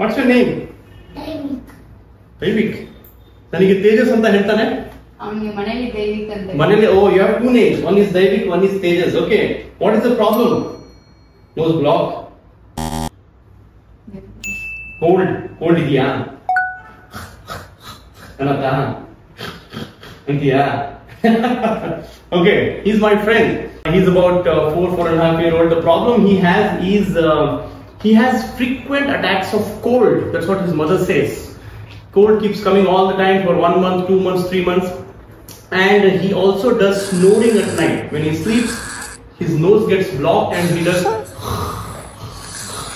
What's your name Daivik ನನಗೆ ತೇಜಸ್ ಅಂತ ಹೇಳ್ತಾನೆ ಅವನಿಗೆ ಮನೇಲಿ ದೈವಿಕ್ ಅಂತ ಮನೇಲಿ ಓ you have two names one is Daivik one is Tejas okay what is the problem nose block cold cold ಇದೆಯಾ ಅನ್ನತ್ತಾ ಅಂತೀಯಾ okay he's my friend he's about uh, four four and a half year old the problem he has frequent attacks of cold that's what his mother says cold keeps coming all the time for one month two months three months and he also does snoring at night when he sleeps his nose gets blocked and he does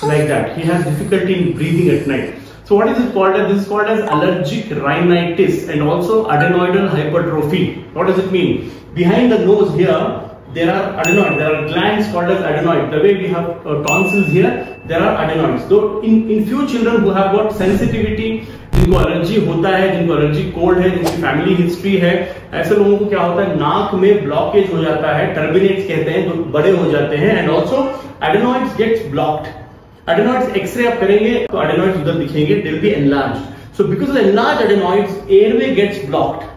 like that. He has difficulty in breathing at night. So what is it called as? This is called as allergic rhinitis and also adenoidal hypertrophy. What does it mean? Behind the nose here, there are adenoids. There are glands called as adenoids. The way we have uh, tonsils here, there are adenoids. Though in, in few children who have got sensitivity, जिनको allergy होता है जिनको allergy cold है जिनकी family history है ऐसे लोगों को क्या होता है नाक में ब्लॉकेज हो जाता है टर्बिनेट्स कहते हैं जो बड़े हो जाते हैं and also adenoids gets blocked adenoids x-ray आप करेंगे तो adenoids उधर दिखेंगे enlarged so because of the enlarged adenoids airway gets blocked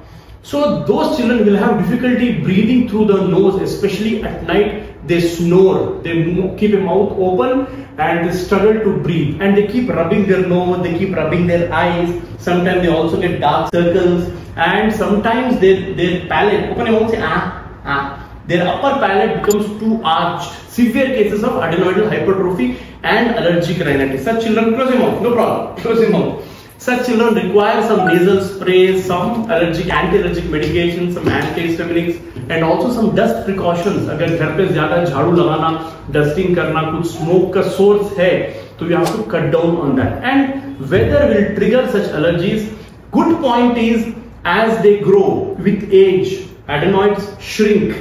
so those children will have difficulty breathing through the nose especially at night. They snore. They keep a mouth open and they struggle to breathe. And they keep rubbing their nose. They keep rubbing their eyes. Sometimes they also get dark circles. And sometimes their their palate open your mouth say ah ah their upper palate becomes too arched. Severe cases of adenoidal hypertrophy and allergic rhinitis. Such children, close your mouth, no problem, close your mouth. Such children require some nasal sprays, some allergic, anti-allergic medications, some antihistaminics, and also some dust precautions. अगर घर पे ज्यादा झाड़ू लगाना, dusting करना, कुछ smoke का source है, तो you have to cut down on that. And weather will trigger such allergies. Good point is, as they grow with age, adenoids shrink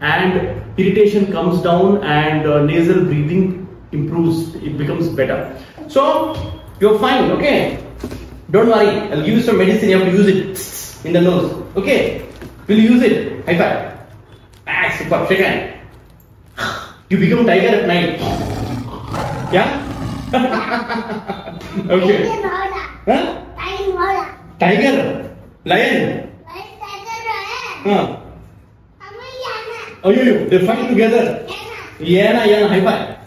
and irritation comes down and uh, nasal breathing improves it becomes better so you're fine okay don't worry i'll give you some medicine you have to use it. In the nose. Okay will you use it. High five. Ah super shake hand. You become tiger at night. Yeah? Okay. Huh? Tiger Tiger. lion? Huh. Oh, you, you, they fight together. Yeah, yeah, high five.